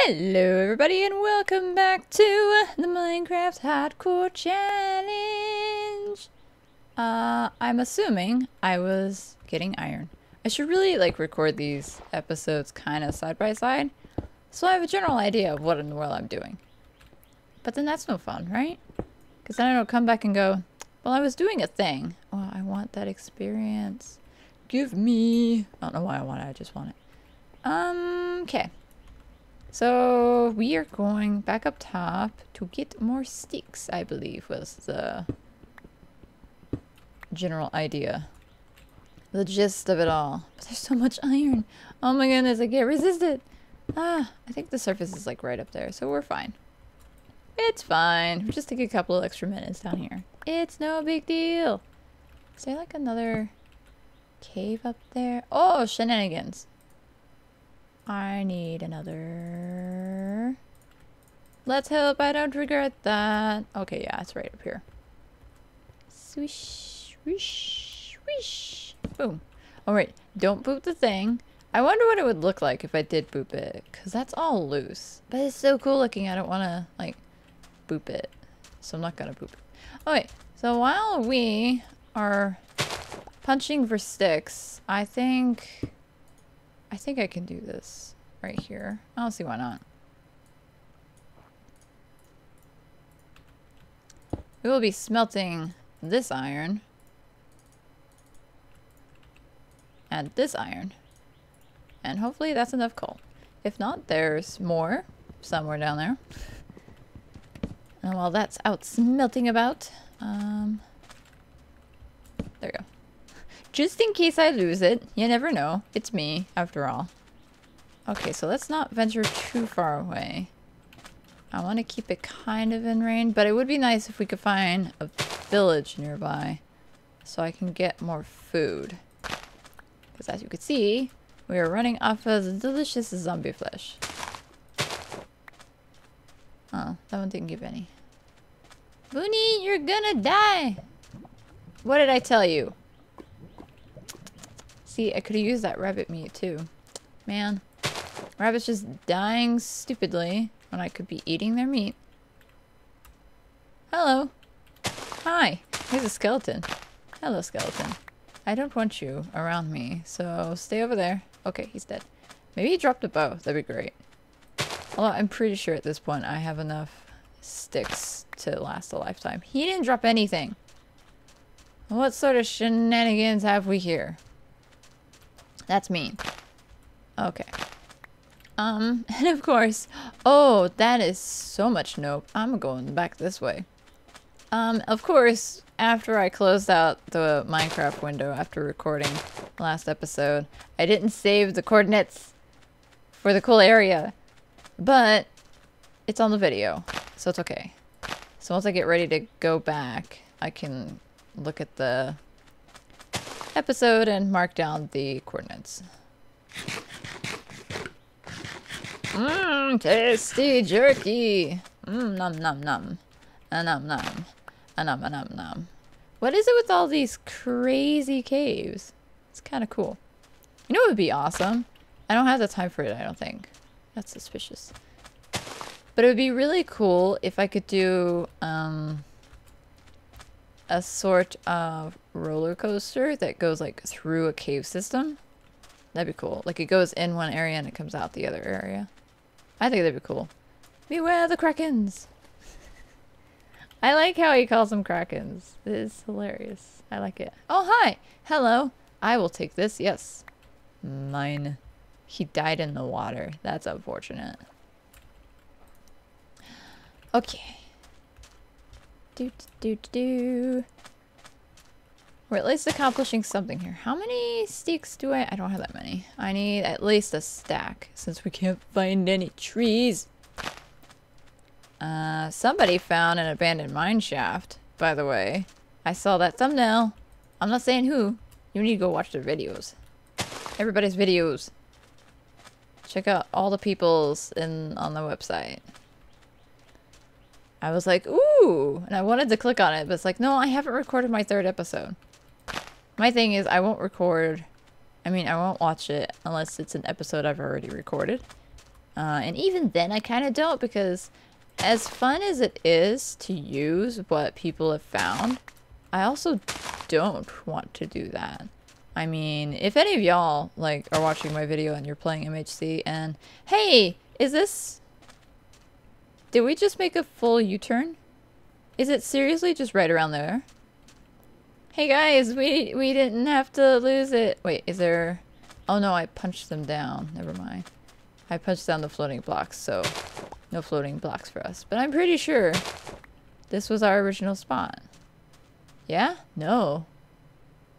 Hello everybody and welcome back to the Minecraft Hardcore Challenge! Uh, I'm assuming I was getting iron. I should really like record these episodes kind of side by side, so I have a general idea of what in the world I'm doing. But then that's no fun, right? Because then I don't come back and go, well I was doing a thing. Oh, I want that experience. Give me... I don't know why I want it, I just want it. Um, okay. So we are going back up top to get more sticks, I believe was the general idea. The gist of it all. But there's so much iron. Oh my goodness, I can't resist it. Ah, I think the surface is like right up there, so we're fine. It's fine. We'll just take a couple of extra minutes down here. It's no big deal. Is there like another cave up there? Oh, shenanigans. I need another. Let's hope I don't regret that. Okay, yeah, it's right up here. Swish, swish, swish. Boom. Alright, don't boop the thing. I wonder what it would look like if I did boop it. Because that's all loose. But it's so cool looking, I don't want to, like, boop it. So I'm not going to boop it. Okay, so while we are punching for sticks, I think... I think I can do this right here. I don't see why not. We will be smelting this iron. And this iron. And hopefully that's enough coal. If not, there's more somewhere down there. And while that's out smelting about, um, there we go. Just in case I lose it. You never know. It's me, after all. Okay, so let's not venture too far away. I want to keep it kind of in range, but it would be nice if we could find a village nearby so I can get more food. Because as you can see, we are running off of the delicious zombie flesh. Oh, that one didn't give any. Boony, you're gonna die! What did I tell you? See, I could have used that rabbit meat too. Man. Rabbit's just dying stupidly when I could be eating their meat. Hello. Hi. Here's a skeleton. Hello, skeleton. I don't want you around me, so stay over there. Okay, he's dead. Maybe he dropped a bow. That'd be great. Although I'm pretty sure at this point I have enough sticks to last a lifetime. He didn't drop anything. What sort of shenanigans have we here? That's me. Okay. Um, and of course, oh, that is so much nope. I'm going back this way. Um, of course, after I closed out the Minecraft window after recording last episode, I didn't save the coordinates for the cool area, but it's on the video, so it's okay. So once I get ready to go back, I can look at the episode and mark down the coordinates. Mmm, tasty jerky. Mmm, nom nom nom. A nom nom. A nom a nom nom. What is it with all these crazy caves? It's kind of cool. You know what would be awesome? I don't have the time for it, I don't think. That's suspicious. But it would be really cool if I could do um, a sort of roller coaster that goes like through a cave system. That'd be cool. Like it goes in one area and it comes out the other area. I think that'd be cool. Beware the krakens! I like how he calls them krakens. It is hilarious. I like it. Oh, hi! Hello! I will take this, yes. Mine. He died in the water. That's unfortunate. Okay. Do do do do. We're at least accomplishing something here. How many sticks do I... I don't have that many. I need at least a stack since we can't find any trees. Uh, somebody found an abandoned mine shaft, by the way. I saw that thumbnail. I'm not saying who. You need to go watch their videos. Everybody's videos. Check out all the people's in on the website. I was like, ooh, and I wanted to click on it, but it's like, no, I haven't recorded my third episode. My thing is, I won't record, I mean, I won't watch it unless it's an episode I've already recorded. Uh, and even then, I kind of don't because as fun as it is to use what people have found, I also don't want to do that. I mean, if any of y'all like are watching my video and you're playing MHC and hey, is this Did we just make a full U-turn? Is it seriously just right around there? Hey guys, we we didn't have to lose it. Wait, is there Oh no, I punched them down. Never mind. I punched down the floating blocks, so no floating blocks for us. But I'm pretty sure this was our original spot. Yeah? No.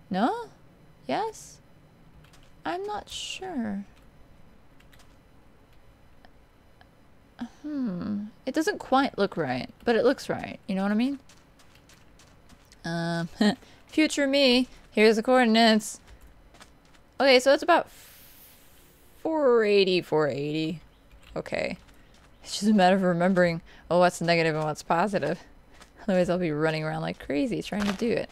No? Yes? I'm not sure. Hmm. It doesn't quite look right, but it looks right. You know what I mean? Um, future me. Here's the coordinates. Okay, so it's about 480, 480. Okay. It's just a matter of remembering, oh, what's negative and what's positive. Otherwise, I'll be running around like crazy trying to do it.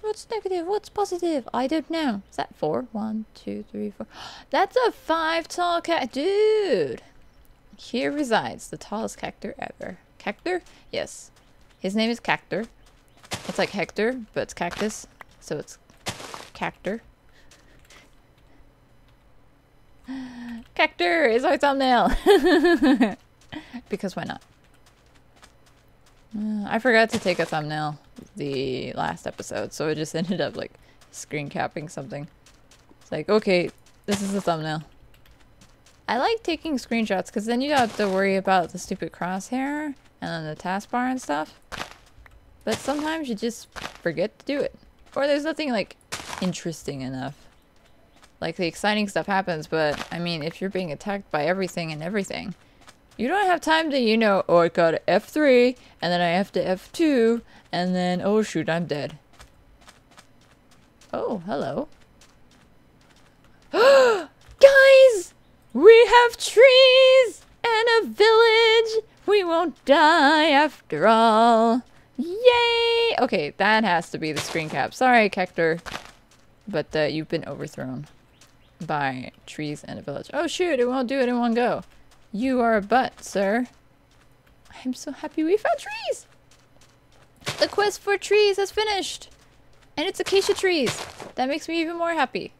What's negative? What's positive? I don't know. Is that four? One, two, three, four. That's a five tall cat. Dude! Here resides the tallest cactor ever. Cactor? Yes. His name is Cactor. It's like Hector, but it's cactus. So it's Cactor. Cactor is our thumbnail. because why not? Uh, I forgot to take a thumbnail the last episode, so I just ended up like screen capping something. It's like, okay, this is the thumbnail. I like taking screenshots because then you don't have to worry about the stupid crosshair and then the taskbar and stuff. But sometimes you just forget to do it. Or there's nothing like interesting enough. Like the exciting stuff happens, but I mean, if you're being attacked by everything and everything, you don't have time to, you know, oh, I got F3, and then I have to F2, and then, oh shoot, I'm dead. Oh, hello. Guys! We have trees and a village! We won't die after all. Yay! Okay, that has to be the screen cap. Sorry, Hector. But uh, you've been overthrown by trees and a village. Oh shoot, it won't do it in one go. You are a butt, sir. I'm so happy we found trees! The quest for trees has finished! And it's acacia trees! That makes me even more happy.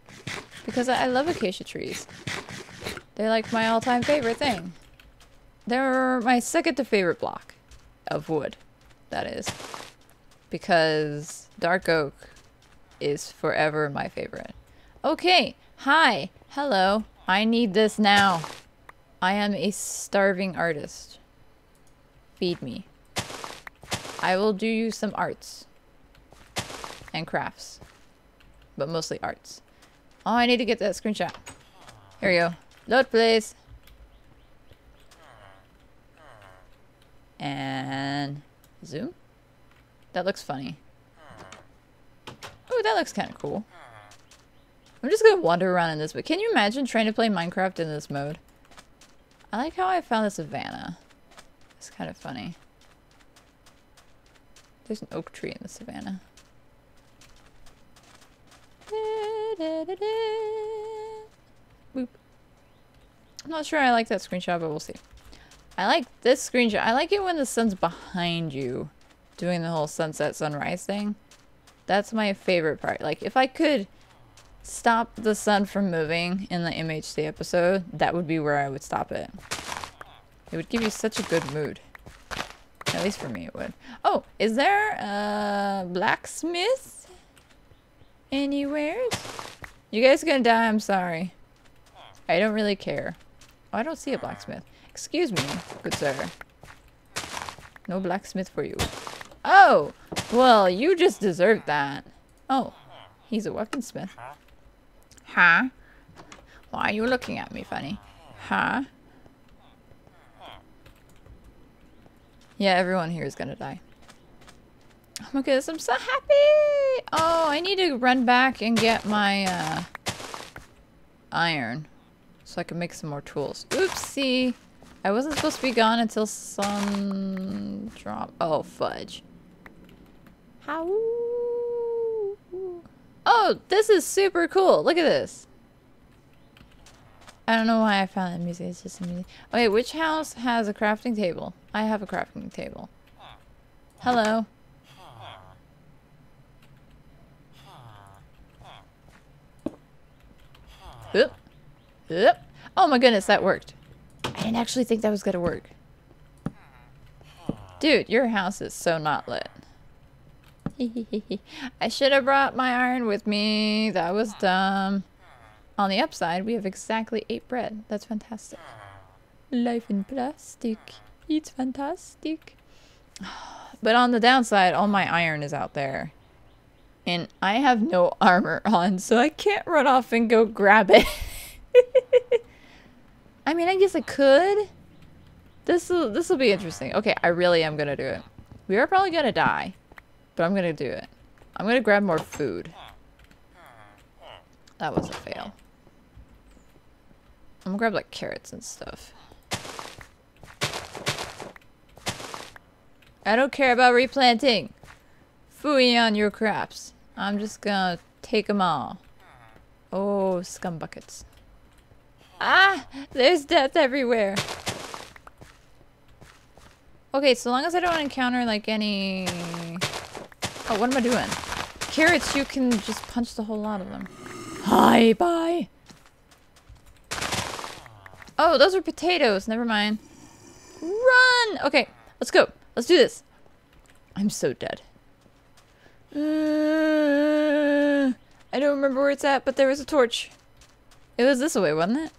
Because I, I love acacia trees. They're like my all-time favorite thing. They're my second to favorite block of wood. That is. Because dark oak is forever my favorite. Okay. Hi. Hello. I need this now. I am a starving artist. Feed me. I will do you some arts. And crafts. But mostly arts. Oh, I need to get that screenshot. Here we go. Load, please. And zoom. That looks funny. Oh, that looks kind of cool. I'm just gonna wander around in this, but can you imagine trying to play Minecraft in this mode? I like how I found the savannah. It's kind of funny. There's an oak tree in the savannah. I'm not sure I like that screenshot, but we'll see. I like this screenshot. I like it when the sun's behind you doing the whole sunset sunrise thing. That's my favorite part. Like, if I could stop the sun from moving in the MHC episode, that would be where I would stop it. It would give you such a good mood. At least for me it would. Oh, is there a blacksmith anywhere? You guys gonna die? I'm sorry. I don't really care. Oh, I don't see a blacksmith. Excuse me, good sir. No blacksmith for you. Oh! Well, you just deserved that. Oh, he's a weaponsmith. Huh? Why are you looking at me funny? Huh? Yeah, everyone here is gonna die. Oh my goodness, I'm so happy! Oh, I need to run back and get my, uh, iron. So I can make some more tools. Oopsie! I wasn't supposed to be gone until sun drop. Oh, fudge. How? Oh, this is super cool. Look at this. I don't know why I found that music. It's just music. Okay, which house has a crafting table? I have a crafting table. Hello. Oop. Oop. Oh my goodness, that worked. I didn't actually think that was gonna work. Dude, your house is so not lit. I should have brought my iron with me. That was dumb. On the upside, we have exactly eight bread. That's fantastic. Life in plastic. It's fantastic. But on the downside, all my iron is out there. And I have no armor on, so I can't run off and go grab it. I mean, I guess I could. This will this will be interesting. Okay, I really am gonna do it. We are probably gonna die, but I'm gonna do it. I'm gonna grab more food. That was a fail. I'm gonna grab like carrots and stuff. I don't care about replanting. Fooey on your crops. I'm just gonna take them all. Oh, scum buckets. Ah! There's death everywhere. Okay, so long as I don't encounter like any... Oh, what am I doing? Carrots, you can just punch the whole lot of them. Hi, bye. Oh, those are potatoes. Never mind. Run! Okay, let's go. Let's do this. I'm so dead. Uh, I don't remember where it's at, but there was a torch. It was this way, wasn't it?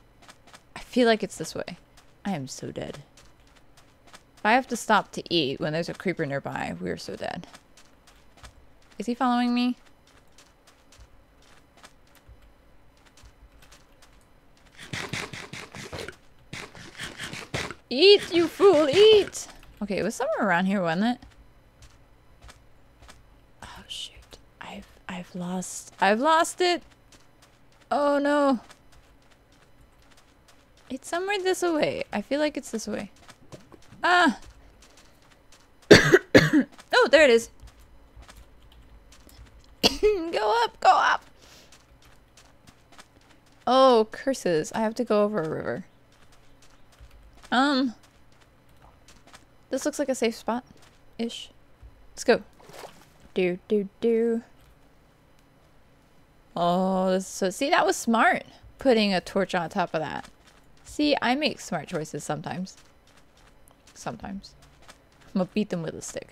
Feel like it's this way. I am so dead. If I have to stop to eat when there's a creeper nearby, we're so dead. Is he following me? Eat, you fool, eat! Okay, it was somewhere around here, wasn't it? Oh, shoot. I've, I've lost, I've lost it! Oh, no. It's somewhere this way. I feel like it's this way. Ah! oh, there it is. go up, go up! Oh, curses. I have to go over a river. Um. This looks like a safe spot. Ish. Let's go. Do, do, do. Oh, so see, that was smart. Putting a torch on top of that. See, I make smart choices sometimes. Sometimes. I'm gonna beat them with a stick.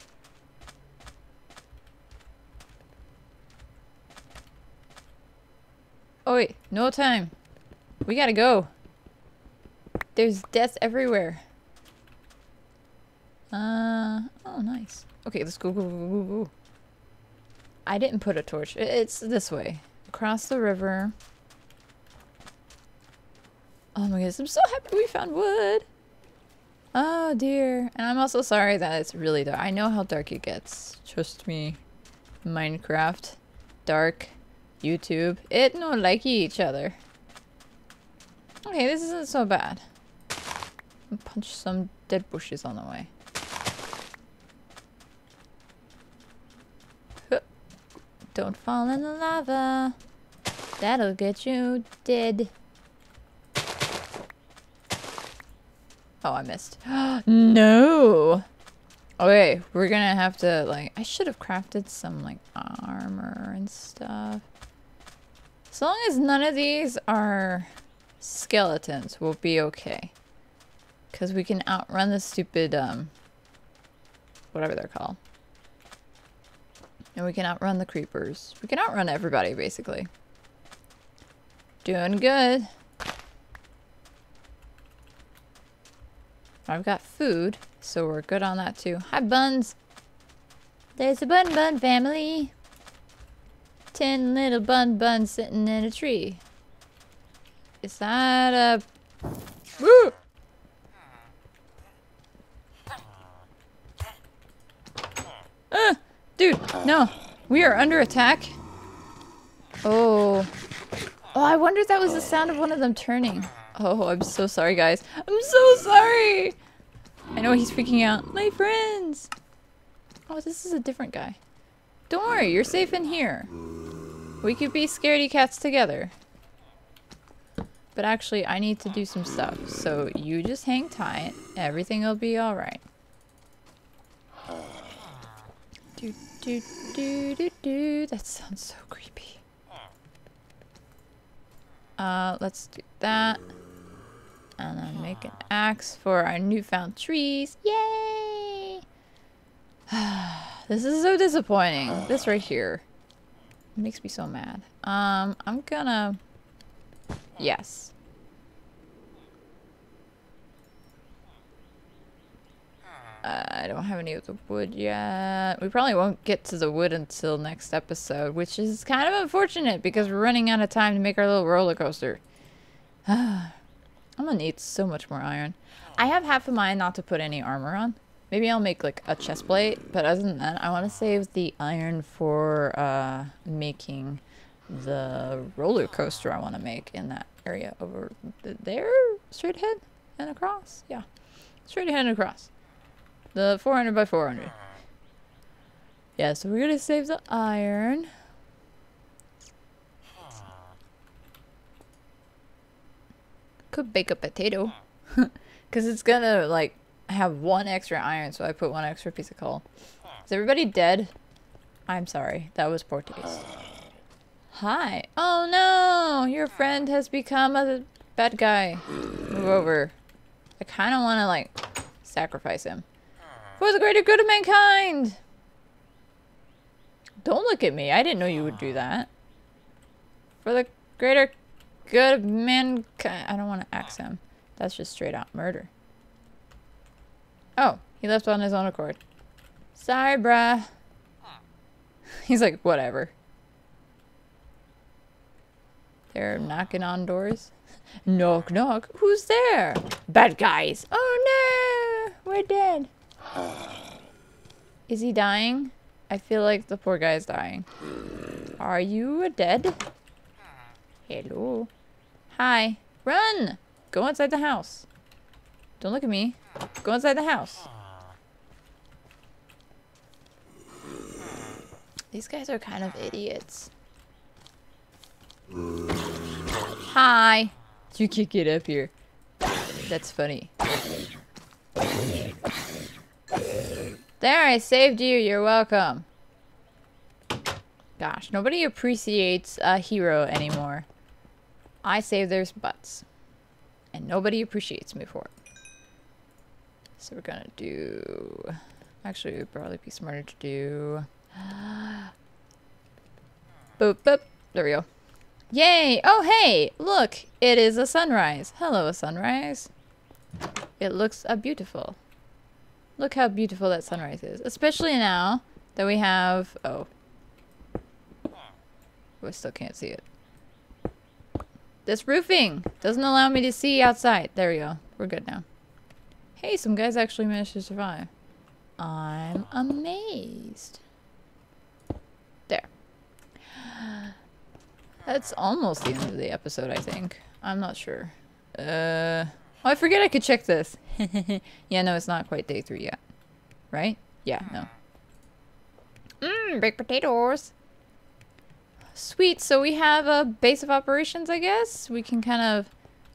Oh wait, no time. We gotta go. There's death everywhere. Uh, oh nice. Okay, let's go, go, go, go, go. I didn't put a torch. It's this way. Across the river. Oh my goodness, I'm so happy we found wood. Oh dear. And I'm also sorry that it's really dark. I know how dark it gets. Trust me. Minecraft. Dark. YouTube. It no like each other. Okay, this isn't so bad. Punch some dead bushes on the way. Don't fall in the lava. That'll get you dead. Oh, I missed. no! Okay, we're gonna have to, like... I should have crafted some, like, armor and stuff. As long as none of these are skeletons, we'll be okay. Because we can outrun the stupid, um... Whatever they're called. And we can outrun the creepers. We can outrun everybody, basically. Doing good. I've got food, so we're good on that too. Hi, Buns! There's a Bun Bun family! Ten little Bun Buns sitting in a tree. Is that a... Woo! Ah! Dude, no. We are under attack. Oh. Oh, I wonder if that was the sound of one of them turning. Oh, I'm so sorry, guys. I'm so sorry! I know he's freaking out. My friends! Oh, this is a different guy. Don't worry, you're safe in here. We could be scaredy cats together. But actually, I need to do some stuff. So you just hang tight. Everything will be alright. Do, do, do, do, do. That sounds so creepy. Uh, let's do that. And then make an axe for our newfound trees. Yay! this is so disappointing. This right here. makes me so mad. Um, I'm gonna... Yes. Uh, I don't have any of the wood yet. We probably won't get to the wood until next episode, which is kind of unfortunate because we're running out of time to make our little roller coaster. I'm gonna need so much more iron. I have half a mind not to put any armor on. Maybe I'll make like a chest plate, but other than that, I want to save the iron for uh, making the roller coaster I want to make in that area over there, straight ahead and across. Yeah, straight ahead and across. The 400 by 400. Yeah, so we're gonna save the iron. Could bake a potato. Because it's gonna, like, have one extra iron, so I put one extra piece of coal. Is everybody dead? I'm sorry. That was poor taste. Hi. Oh no! Your friend has become a bad guy. Move over. I kind of want to, like, sacrifice him. For the greater good of mankind! Don't look at me. I didn't know you would do that. For the greater good mankind. I don't want to axe him. That's just straight out murder. Oh, he left on his own accord. Sorry, bruh. He's like, whatever. They're knocking on doors. knock, knock. Who's there? Bad guys. Oh no! We're dead. Is he dying? I feel like the poor guy is dying. Are you dead? Hello. Hi. Run! Go inside the house. Don't look at me. Go inside the house. These guys are kind of idiots. Hi. You can't get up here. That's funny. There, I saved you. You're welcome. Gosh, nobody appreciates a hero anymore. I save their butts. And nobody appreciates me for it. So we're gonna do... Actually, it would probably be smarter to do... boop, boop. There we go. Yay! Oh, hey! Look! It is a sunrise. Hello, a sunrise. It looks uh, beautiful. Look how beautiful that sunrise is. Especially now that we have... Oh. We still can't see it. This roofing doesn't allow me to see outside. There we go. We're good now. Hey, some guys actually managed to survive. I'm amazed. There. That's almost the end of the episode, I think. I'm not sure. Uh... Oh, I forget I could check this. yeah, no, it's not quite day three yet. Right? Yeah, no. Mmm, baked potatoes. Sweet, so we have a base of operations, I guess? We can kind of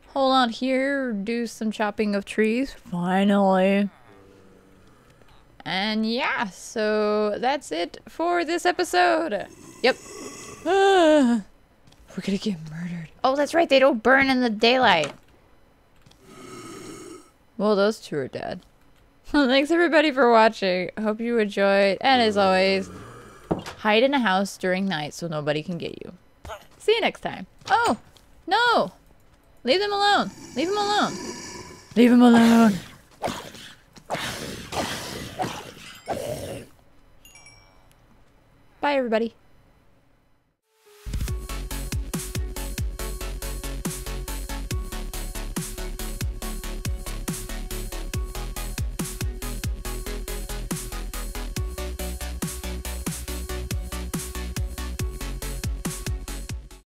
hold on here, do some chopping of trees. Finally. And yeah, so that's it for this episode. Yep. we're gonna get murdered. Oh, that's right, they don't burn in the daylight. Well, those two are dead. Thanks everybody for watching. Hope you enjoyed. And as always, hide in a house during night so nobody can get you. See you next time. Oh, no. Leave them alone. Leave them alone. Leave them alone. Bye, everybody.